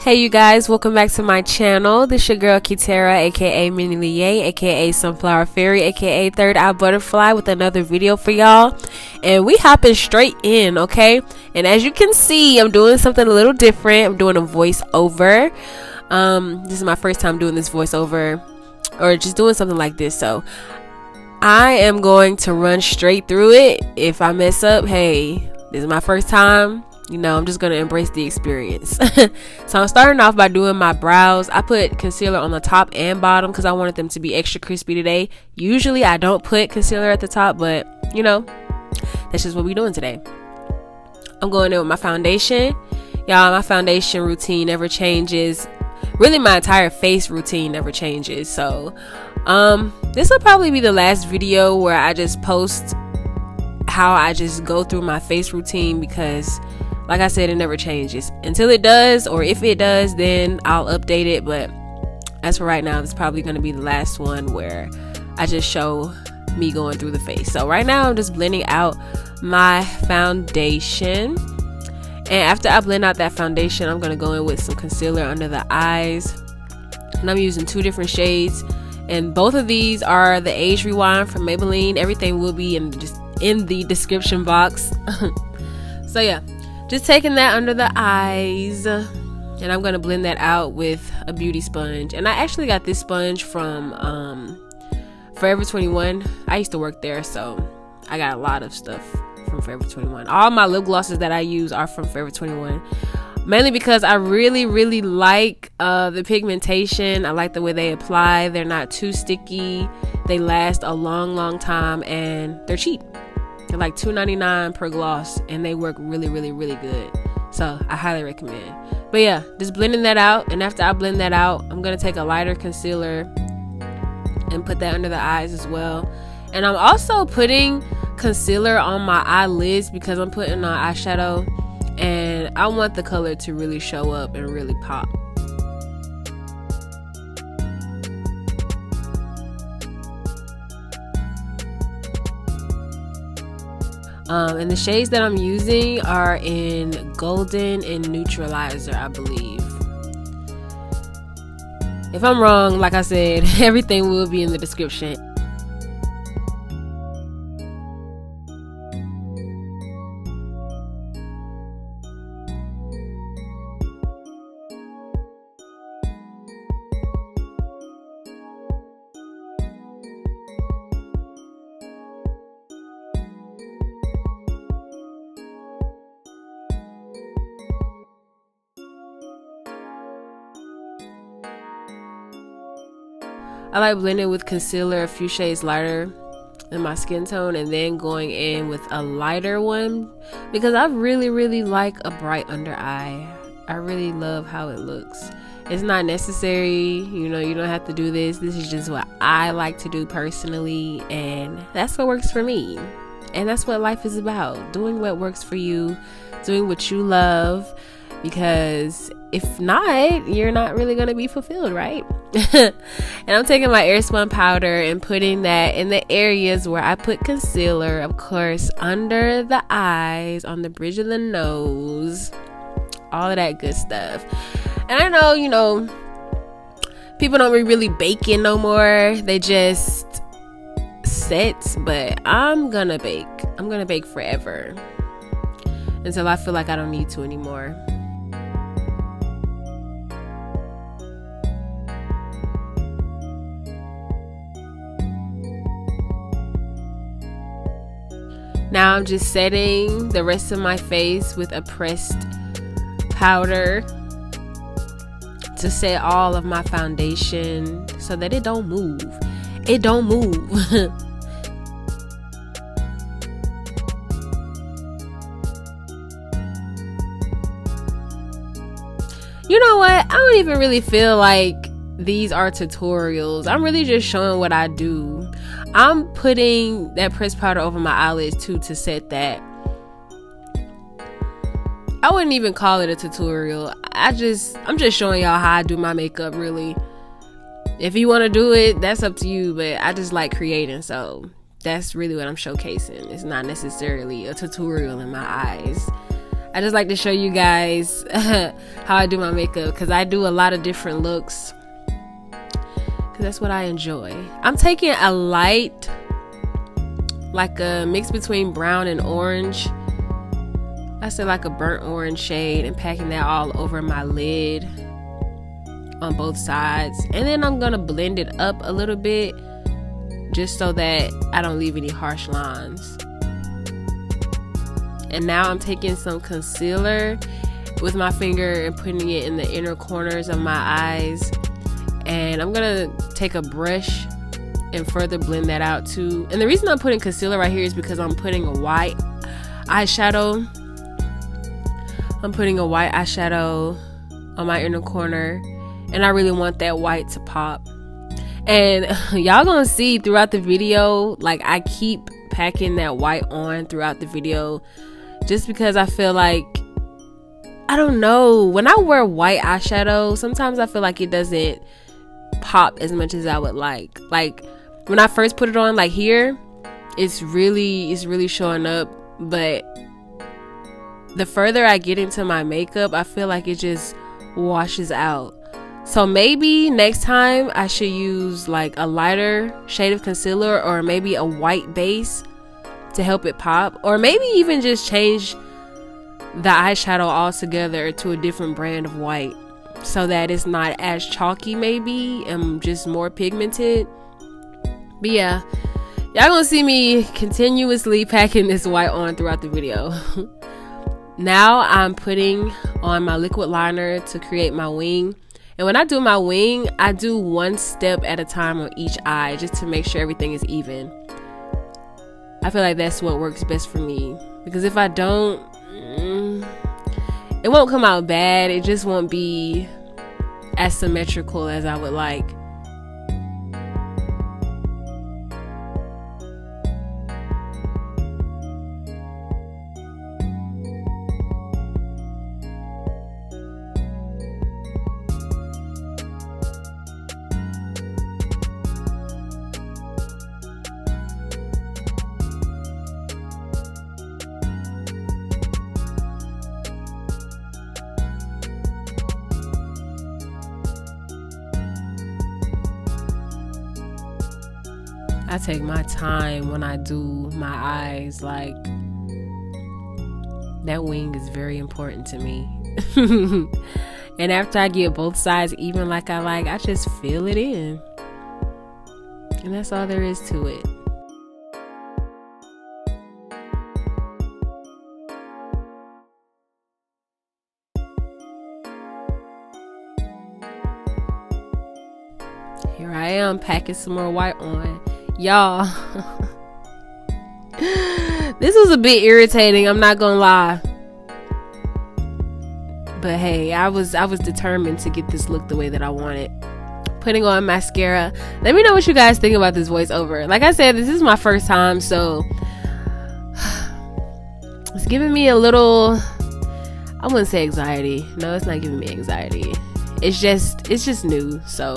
Hey you guys, welcome back to my channel. This your girl Kitara, aka Minnie Lea, aka Sunflower Fairy, aka Third Eye Butterfly with another video for y'all. And we hopping straight in, okay? And as you can see, I'm doing something a little different. I'm doing a voiceover. Um, this is my first time doing this voiceover or just doing something like this. So I am going to run straight through it. If I mess up, hey, this is my first time you know, I'm just gonna embrace the experience. so I'm starting off by doing my brows. I put concealer on the top and bottom because I wanted them to be extra crispy today. Usually I don't put concealer at the top, but you know, that's just what we're doing today. I'm going in with my foundation. Y'all, my foundation routine never changes. Really, my entire face routine never changes. So, um, this will probably be the last video where I just post how I just go through my face routine because like I said, it never changes. Until it does, or if it does, then I'll update it. But as for right now, it's probably going to be the last one where I just show me going through the face. So right now, I'm just blending out my foundation. And after I blend out that foundation, I'm going to go in with some concealer under the eyes. And I'm using two different shades. And both of these are the Age Rewind from Maybelline. Everything will be in just in the description box. so yeah, just taking that under the eyes and I'm gonna blend that out with a beauty sponge. And I actually got this sponge from um, Forever 21. I used to work there, so I got a lot of stuff from Forever 21. All my lip glosses that I use are from Forever 21. Mainly because I really, really like uh, the pigmentation. I like the way they apply. They're not too sticky. They last a long, long time, and they're cheap. They're like $2.99 per gloss and they work really, really, really good. So I highly recommend. But yeah, just blending that out. And after I blend that out, I'm going to take a lighter concealer and put that under the eyes as well. And I'm also putting concealer on my eyelids because I'm putting on eyeshadow and I want the color to really show up and really pop. Um, and the shades that I'm using are in Golden and Neutralizer, I believe. If I'm wrong, like I said, everything will be in the description. I like blending with concealer a few shades lighter in my skin tone and then going in with a lighter one because I really really like a bright under eye. I really love how it looks. It's not necessary, you know, you don't have to do this. This is just what I like to do personally and that's what works for me. And that's what life is about. Doing what works for you, doing what you love because if not, you're not really going to be fulfilled, right? and I'm taking my Airspun powder and putting that in the areas where I put concealer, of course, under the eyes, on the bridge of the nose, all of that good stuff. And I know, you know, people don't really bake in no more. They just set, but I'm gonna bake. I'm gonna bake forever until I feel like I don't need to anymore. Now I'm just setting the rest of my face with a pressed powder to set all of my foundation so that it don't move. It don't move. you know what? I don't even really feel like these are tutorials. I'm really just showing what I do. I'm putting that pressed powder over my eyelids too to set that. I wouldn't even call it a tutorial. I just I'm just showing y'all how I do my makeup really. If you want to do it, that's up to you, but I just like creating, so that's really what I'm showcasing. It's not necessarily a tutorial in my eyes. I just like to show you guys how I do my makeup because I do a lot of different looks because that's what I enjoy. I'm taking a light, like a mix between brown and orange. I said like a burnt orange shade and packing that all over my lid on both sides. And then I'm gonna blend it up a little bit just so that I don't leave any harsh lines. And now I'm taking some concealer with my finger and putting it in the inner corners of my eyes. And I'm gonna take a brush and further blend that out too. And the reason I'm putting concealer right here is because I'm putting a white eyeshadow. I'm putting a white eyeshadow on my inner corner and I really want that white to pop. And y'all gonna see throughout the video, like I keep packing that white on throughout the video just because I feel like I don't know. When I wear white eyeshadow, sometimes I feel like it doesn't pop as much as I would like. Like when I first put it on like here, it's really it's really showing up, but the further I get into my makeup, I feel like it just washes out. So maybe next time I should use like a lighter shade of concealer or maybe a white base to help it pop or maybe even just change the eyeshadow altogether to a different brand of white so that it's not as chalky maybe and just more pigmented. But yeah y'all gonna see me continuously packing this white on throughout the video. Now i'm putting on my liquid liner to create my wing. And when i do my wing i do one step at a time on each eye just to make sure everything is even. I feel like that's what works best for me. Because if I don't, it won't come out bad. It just won't be as symmetrical as I would like. I take my time when I do my eyes. Like, that wing is very important to me. and after I get both sides even like I like, I just fill it in. And that's all there is to it. Here I am packing some more white on y'all. This was a bit irritating i'm not gonna lie. But hey i was i was determined to get this look the way that i wanted. Putting on mascara. Let me know what you guys think about this voiceover. Like i said this is my first time so it's giving me a little i wouldn't say anxiety. No it's not giving me anxiety. It's just it's just new so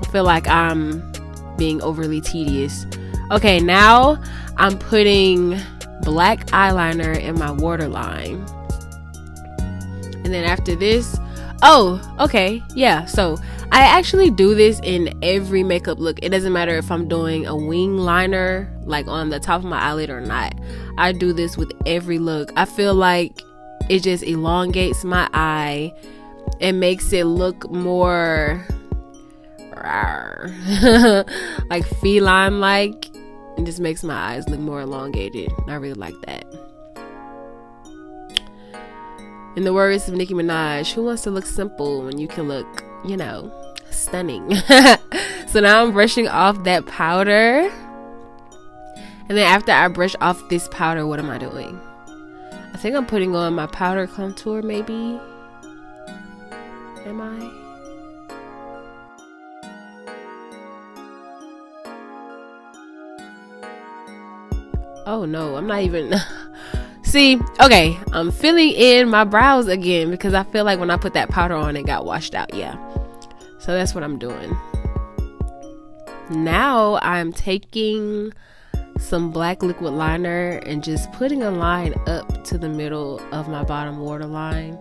i feel like i'm being overly tedious. Okay, now I'm putting black eyeliner in my waterline. And then after this, oh, okay, yeah. So I actually do this in every makeup look. It doesn't matter if I'm doing a wing liner, like on the top of my eyelid or not. I do this with every look. I feel like it just elongates my eye. It makes it look more like feline like and just makes my eyes look more elongated. I really like that. In the words of Nicki Minaj, who wants to look simple when you can look, you know, stunning? so now I'm brushing off that powder. And then after I brush off this powder, what am I doing? I think I'm putting on my powder contour, maybe. Am I? Oh no, I'm not even. See, okay, I'm filling in my brows again because I feel like when I put that powder on, it got washed out. Yeah. So that's what I'm doing. Now I'm taking some black liquid liner and just putting a line up to the middle of my bottom waterline.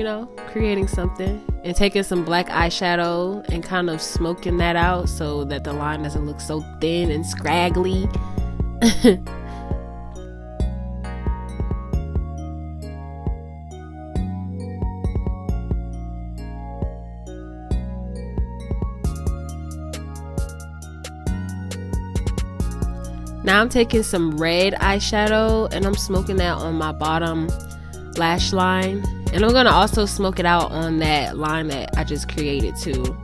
You know, creating something and taking some black eyeshadow and kind of smoking that out so that the line doesn't look so thin and scraggly. Now I'm taking some red eyeshadow and I'm smoking that on my bottom lash line. And I'm to also smoke it out on that line that I just created too.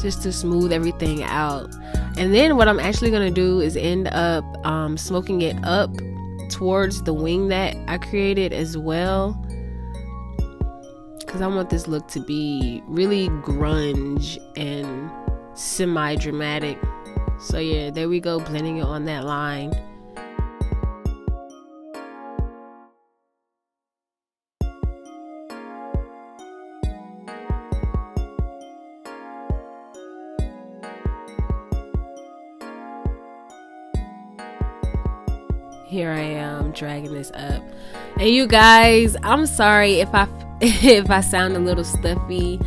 Just to smooth everything out. And then what I'm actually to do is end up um, smoking it up towards the wing that I created as well. Because I want this look to be really grunge and semi dramatic. So, yeah, there we go, blending it on that line. Dragging this up. And you guys, I'm sorry if I if I sound a little stuffy.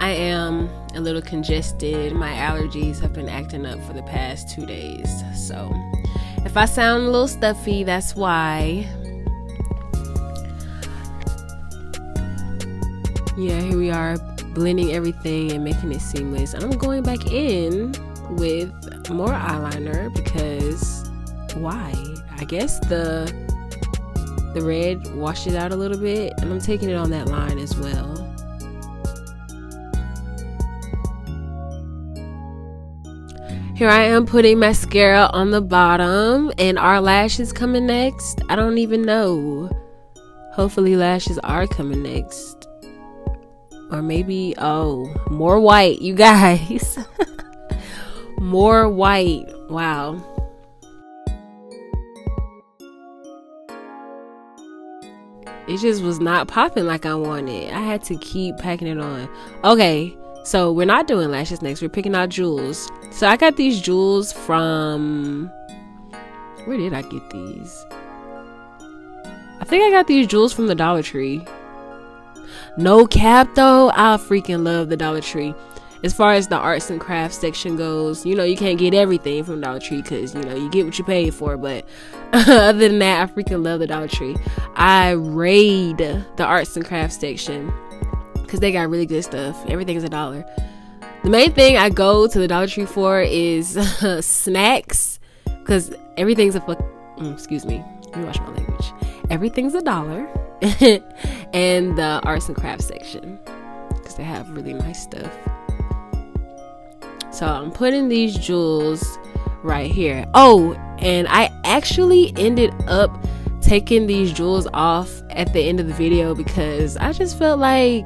I am a little congested. My allergies have been acting up for the past 2 days. So, if I sound a little stuffy, that's why. Yeah, here we are blending everything and making it seamless. I'm going back in with more eyeliner because why? I guess the the red wash it out a little bit and I'm taking it on that line as well. Here I am putting mascara on the bottom and our lashes coming next. I don't even know. Hopefully lashes are coming next. Or maybe oh, more white, you guys. more white. Wow. It just was not popping like I wanted. I had to keep packing it on. Okay, so we're not doing lashes next. We're picking out jewels. So I got these jewels from. Where did I get these? I think I got these jewels from the Dollar Tree. No cap though, I freaking love the Dollar Tree as far as the arts and crafts section goes, you know, you can't get everything from Dollar Tree because, you know, you get what you pay for. But other than that, I freaking love the Dollar Tree. I raid the arts and crafts section because they got really good stuff. Everything's a dollar. The main thing I go to the Dollar Tree for is snacks because everything's a fuck. Mm, excuse me. Me watch my language. Everything's a dollar. and the arts and crafts section because they have really nice stuff. So I'm putting these jewels right here. Oh, and I actually ended up taking these jewels off at the end of the video because I just felt like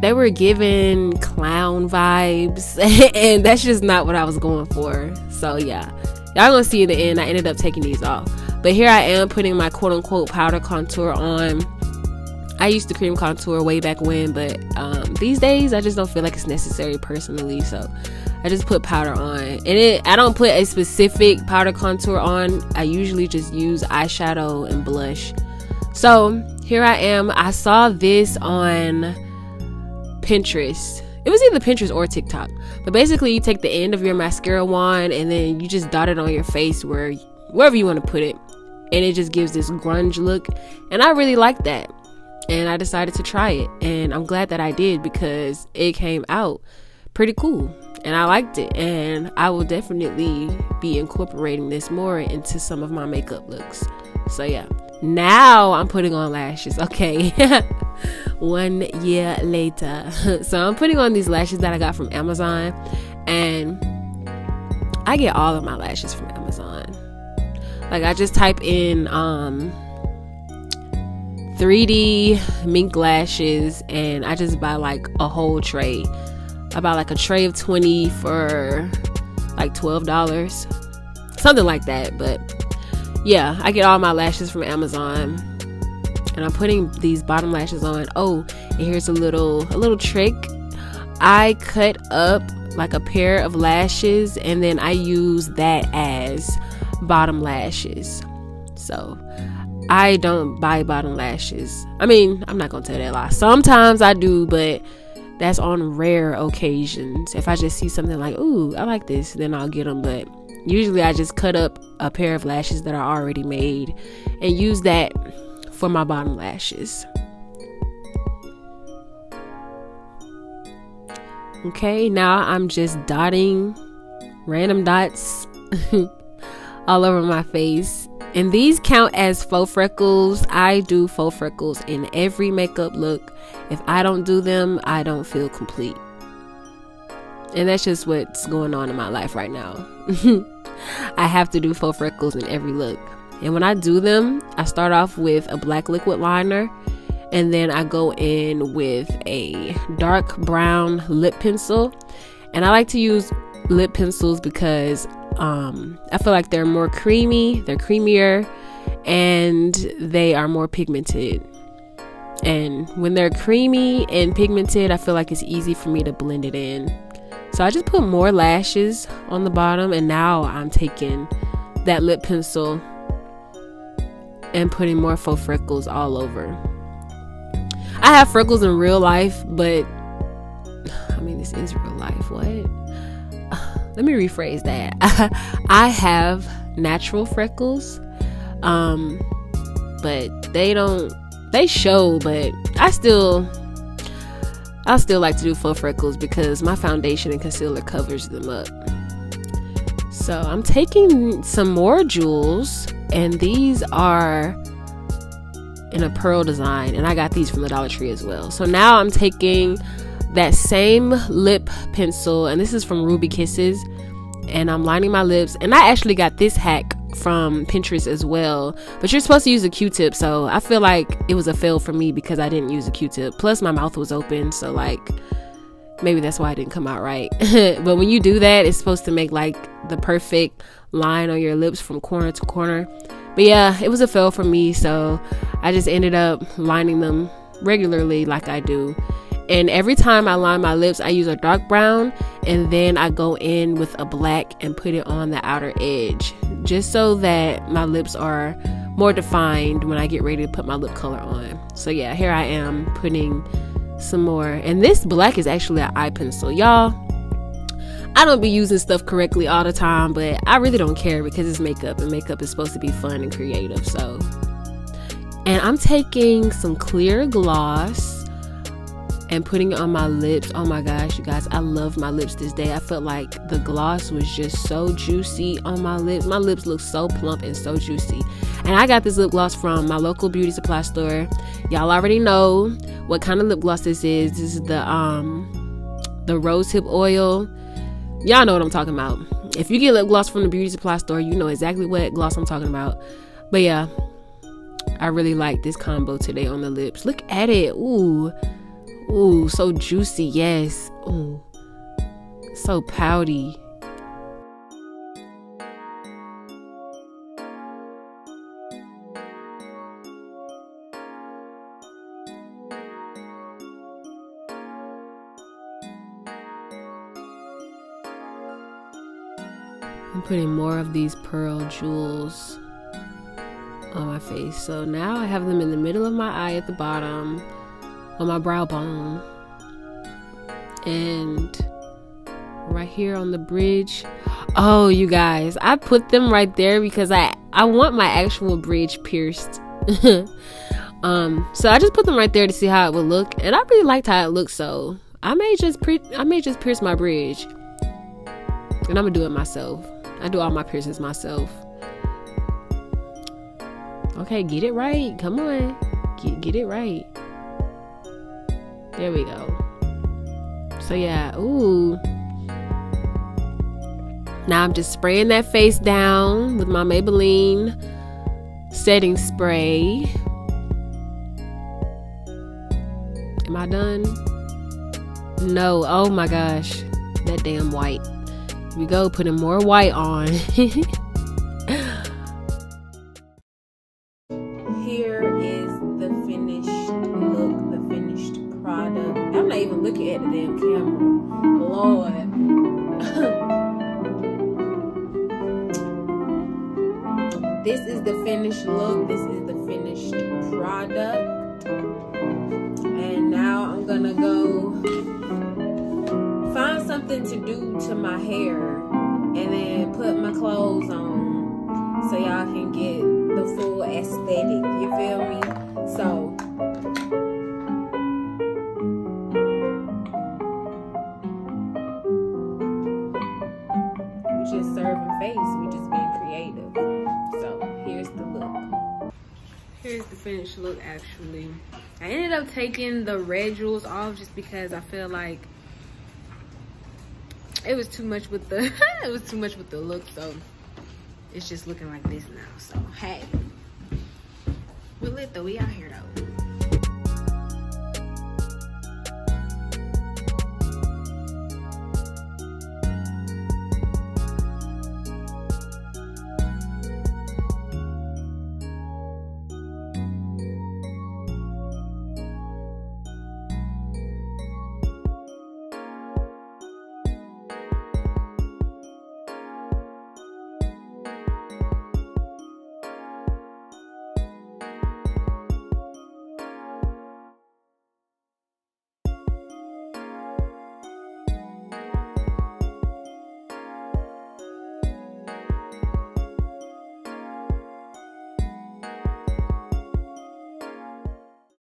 they were giving clown vibes and that's just not what I was going for. So yeah, y'all gonna see in the end I ended up taking these off. But here I am putting my quote unquote powder contour on I used to cream contour way back when, but um, these days I just don't feel like it's necessary personally. So I just put powder on, and it I don't put a specific powder contour on. I usually just use eyeshadow and blush. So here I am. I saw this on Pinterest. It was either Pinterest or TikTok. But basically, you take the end of your mascara wand and then you just dot it on your face where wherever you want to put it, and it just gives this grunge look. And I really like that and I decided to try it. And I'm glad that I did because it came out pretty cool and I liked it. And I will definitely be incorporating this more into some of my makeup looks. So, yeah. Now I'm putting on lashes. Okay. One year later. so, I'm putting on these lashes that I got from Amazon. And I get all of my lashes from Amazon. Like, I just type in, um, 3D mink lashes and I just buy like a whole tray. I buy like a tray of 20 for like $12. Something like that, but yeah, I get all my lashes from Amazon. And I'm putting these bottom lashes on. Oh, and here's a little a little trick. I cut up like a pair of lashes and then I use that as bottom lashes. So I don't buy bottom lashes. I mean, I'm not gonna tell that lie. Sometimes I do, but that's on rare occasions. If I just see something like, ooh, I like this, then I'll get them. But usually I just cut up a pair of lashes that are already made and use that for my bottom lashes. Okay, now I'm just dotting random dots all over my face. And these count as faux freckles. I do faux freckles in every makeup look. If I don't do them, I don't feel complete. And that's just what's going on in my life right now. I have to do faux freckles in every look. And when I do them, I start off with a black liquid liner and then I go in with a dark brown lip pencil. And I like to use lip pencils because um, I feel like they're more creamy, they're creamier, and they are more pigmented. And when they're creamy and pigmented, I feel like it's easy for me to blend it in. So I just put more lashes on the bottom, and now I'm taking that lip pencil and putting more faux freckles all over. I have freckles in real life, but I mean, this is real life. What? Let me rephrase that. I have natural freckles, um, but they don't. They show, but I still, I still like to do full freckles because my foundation and concealer covers them up. So I'm taking some more jewels, and these are in a pearl design and I got these from the Dollar Tree as well. So now I'm taking that same lip pencil and this is from Ruby Kisses and I'm lining my lips and I actually got this hack from Pinterest as well. But you're supposed to use a Q-tip, so I feel like it was a fail for me because I didn't use a Q-tip. Plus my mouth was open, so like maybe that's why it didn't come out right. but when you do that, it's supposed to make like the perfect line on your lips from corner to corner. But yeah, it was a fail for me, so I just ended up lining them regularly like I do. And every time I line my lips, I use a dark brown and then I go in with a black and put it on the outer edge just so that my lips are more defined when I get ready to put my lip color on. So yeah, here I am putting some more. And this black is actually an eye pencil. Y'all, I don't be using stuff correctly all the time, but I really don't care because it's makeup and makeup is supposed to be fun and creative. So, and I'm taking some clear gloss and putting it on my lips. Oh my gosh, you guys, I love my lips this day. I felt like the gloss was just so juicy on my lips. My lips look so plump and so juicy. And I got this lip gloss from my local beauty supply store. Y'all already know what kind of lip gloss this is. This is the um the rosehip oil Y'all know what I'm talking about. If you get lip gloss from the beauty supply store, you know exactly what gloss I'm talking about. But yeah, I really like this combo today on the lips. Look at it. Ooh. Ooh, so juicy. Yes. Ooh. So pouty. I'm putting more of these pearl jewels on my face. So now I have them in the middle of my eye at the bottom, on my brow bone, and right here on the bridge. Oh, you guys, I put them right there because I I want my actual bridge pierced. um, so I just put them right there to see how it would look, and I really liked how it looked. So I may just pre- I may just pierce my bridge, and I'm gonna do it myself. I do all my piercings myself. Okay, get it right. Come on. Get, get it right. There we go. So yeah, ooh. Now I'm just spraying that face down with my Maybelline setting spray. Am I done? No. Oh my gosh. That damn white we go, putting more white on. feel me? So we just serving face. We just being creative. So here's the look. Here's the finished look actually. I ended up taking the red jewels off just because I feel like it was too much with the it was too much with the look so it's just looking like this now so hey we lit though we out here though